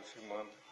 дальше.